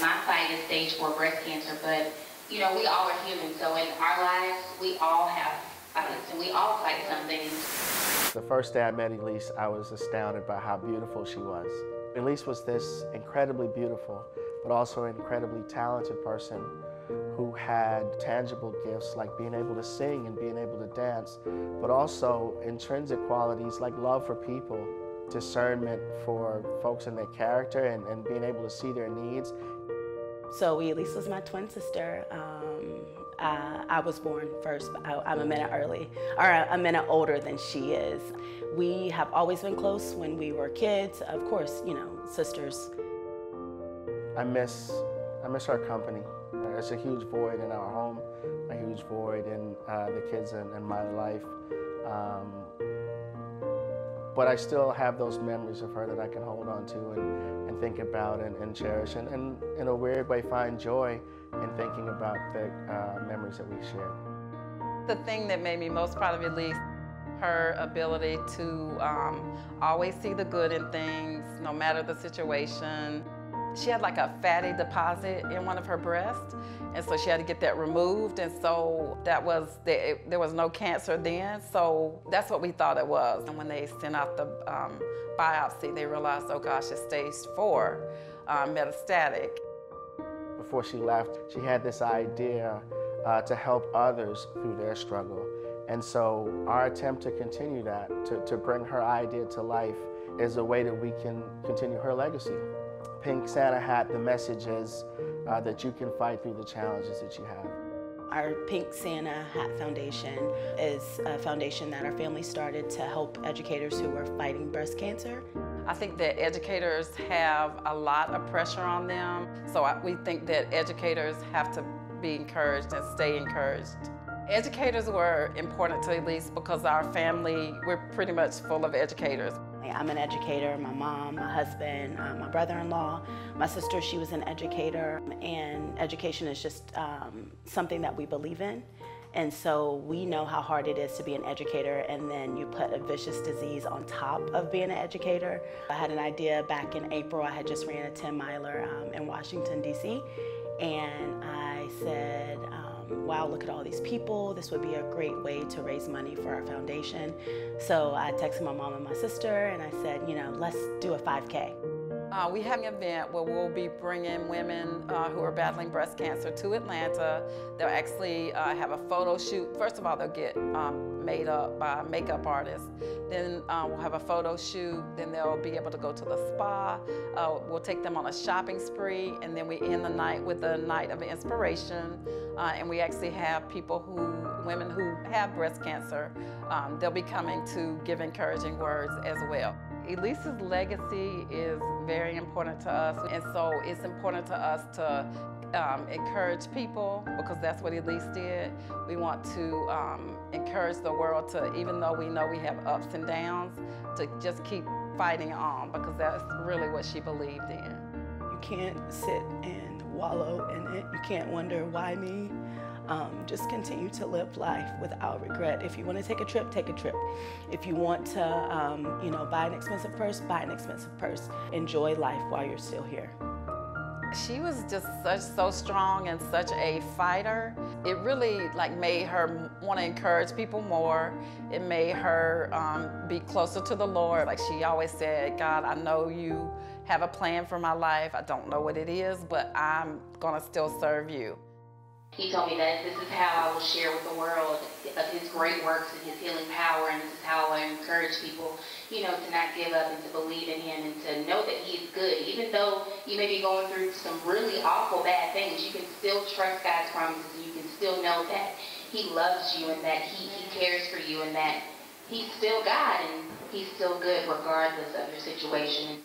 My fight is stage four breast cancer, but you know, we all are human. So in our lives, we all have fights and we all fight something. The first day I met Elise, I was astounded by how beautiful she was. Elise was this incredibly beautiful, but also incredibly talented person who had tangible gifts like being able to sing and being able to dance, but also intrinsic qualities like love for people, discernment for folks and their character, and, and being able to see their needs. So Elise was my twin sister. Um, uh, I was born first, but I, am a minute early, or a minute older than she is. We have always been close when we were kids. Of course, you know, sisters. I miss, I miss our company. It's a huge void in our home, a huge void in uh, the kids and, in my life. Um, but I still have those memories of her that I can hold on to and, and think about and, and cherish, and, and, in a weird way find joy in thinking about the uh, memories that we shared. The thing that made me most proud of Elise, her ability to um, always see the good in things, no matter the situation. She had like a fatty deposit in one of her breasts, and so she had to get that removed. And so that was, the, it, there was no cancer then, so that's what we thought it was. And when they sent out the um, biopsy, they realized, oh gosh, it's stage four, uh, metastatic. Before she left, she had this idea uh, to help others through their struggle. And so our attempt to continue that, to, to bring her idea to life, is a way that we can continue her legacy. Pink Santa Hat, the message is uh, that you can fight through the challenges that you have. Our Pink Santa Hat Foundation is a foundation that our family started to help educators who are fighting breast cancer. I think that educators have a lot of pressure on them, so I, we think that educators have to be encouraged and stay encouraged. Educators were important to Elise because our family, we're pretty much full of educators. I'm an educator, my mom, my husband, uh, my brother-in-law, my sister, she was an educator, and education is just um, something that we believe in. And so we know how hard it is to be an educator and then you put a vicious disease on top of being an educator. I had an idea back in April, I had just ran a 10 miler um, in Washington, DC, and I said, um, wow, look at all these people. This would be a great way to raise money for our foundation. So I texted my mom and my sister and I said, you know, let's do a 5K. Uh, we have an event where we'll be bringing women uh, who are battling breast cancer to Atlanta. They'll actually uh, have a photo shoot. First of all, they'll get um, made up by makeup artist. Then uh, we'll have a photo shoot. Then they'll be able to go to the spa. Uh, we'll take them on a shopping spree. And then we end the night with a night of inspiration. Uh, and we actually have people who, women who have breast cancer, um, they'll be coming to give encouraging words as well. Elise's legacy is very important to us, and so it's important to us to um, encourage people because that's what Elise did. We want to um, encourage the world to, even though we know we have ups and downs, to just keep fighting on because that's really what she believed in. You can't sit and wallow in it. You can't wonder why me. Um, just continue to live life without regret. If you want to take a trip, take a trip. If you want to, um, you know, buy an expensive purse, buy an expensive purse. Enjoy life while you're still here. She was just such so strong and such a fighter. It really like made her want to encourage people more. It made her um, be closer to the Lord. Like she always said, God, I know you have a plan for my life. I don't know what it is, but I'm gonna still serve you. He told me that this is how I will share with the world of his great works and his healing power, and this is how I encourage people, you know, to not give up and to believe in him and to know that he is good. Even though you may be going through some really awful bad things, you can still trust God's promises and you can still know that he loves you and that he, he cares for you and that he's still God and he's still good regardless of your situation.